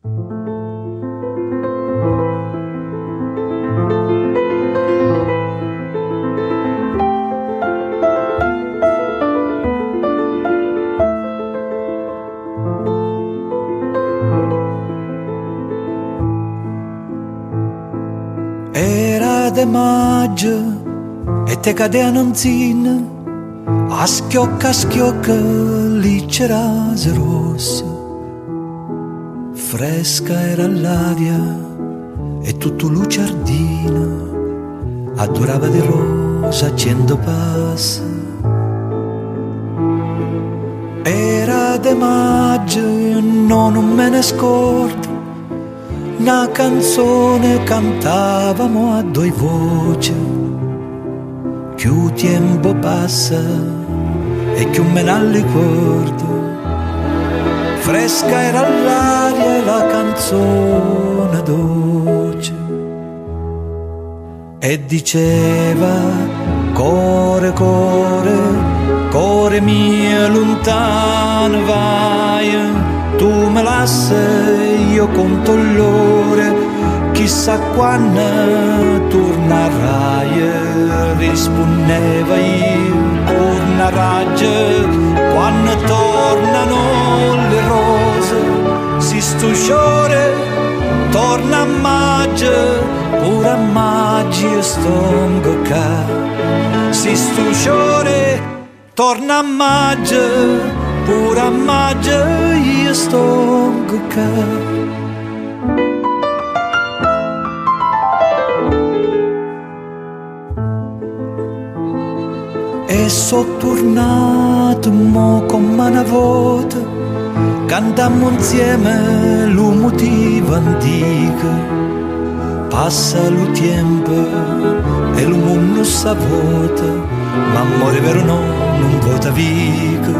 Era de maggio e te cadevano un zin a schiocca a schiocca lì c'era rossa fresca era l'aria e tutto luciardino adorava di rosa cento passa era de maggio e non me ne scordo una canzone cantavamo a due voci più tempo passa e che un menal ricordo. Fresca era l'aria e la canzone dolce. E diceva, core, core, core mio lontano vai, tu me lassi, io conto l'ore, chissà quando tornerai, rispondeva io una stusciore torna a maggio pure a maggio stongo ca si stusciore torna a maggio pure a maggio io stongo ca e so tornato mo come una volta cantammo insieme lo motivo antico passa lo tempo e lo mondo sa vota ma amore vero no non vota vico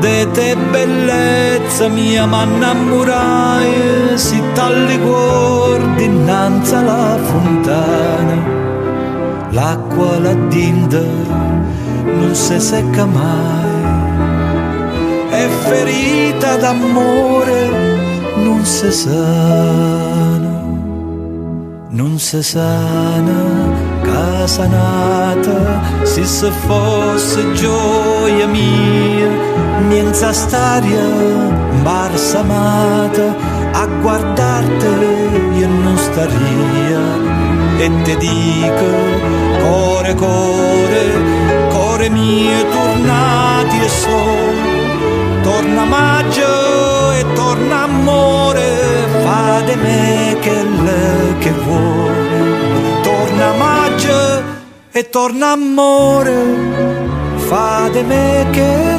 de te bellezza mia ma innamorai si talli guardi innanzi alla fontana. L'acqua là dentro non si secca mai, ferita d'amore, non si sana, non si sana, casa nata, se se fosse gioia mia, mienza staria, barsa amata, a guardarti io non staria. E te dico core core core mie torna amore fa di me le che vuole torna maggio e torna amore fa di me che